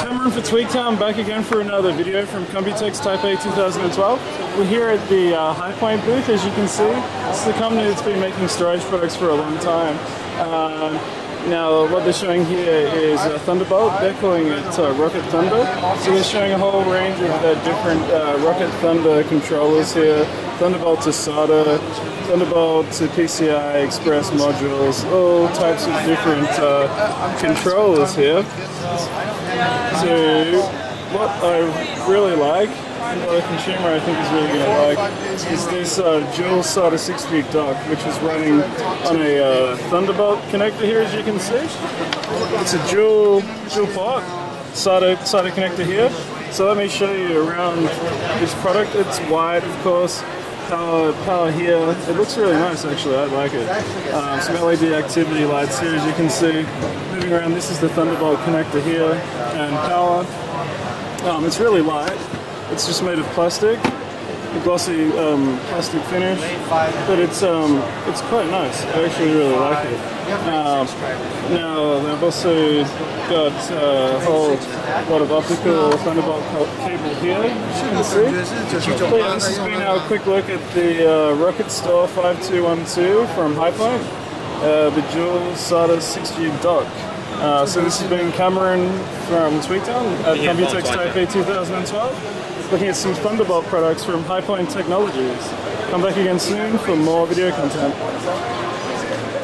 Cameron for Tweaktown back again for another video from Computex Taipei 2012. We're here at the uh, Highpoint booth, as you can see. This is the company that's been making storage products for a long time. Uh, now, what they're showing here is uh, Thunderbolt. They're calling it uh, Rocket Thunder. So they're showing a whole range of uh, different uh, Rocket Thunder controllers here. Thunderbolt to SATA, Thunderbolt to PCI Express modules, all types of different uh, controllers here. So, what I really like, what a consumer I think is really going to like, is this uh, dual SATA 60 dock, which is running on a uh, Thunderbolt connector here, as you can see. It's a dual dual port SATA SATA connector here. So let me show you around this product. It's wide, of course power, power here. It looks really nice actually, I like it. Um, some LED activity lights here as you can see. Moving around, this is the Thunderbolt connector here and power. Um, it's really light. It's just made of plastic, glossy um, plastic finish, but it's um, it's quite nice. I actually really like it. Um, now they've also got uh, a whole lot of optical Thunderbolt cable here, as you can see. But yeah, this has been our quick look at the uh, RocketStor 5212 from Highpoint, uh, the dual SATA 6G dock. Uh, so this has been Cameron from Tweaktown at Computex Taipei 2012, looking at some Thunderbolt products from Highpoint Technologies. Come back again soon for more video content.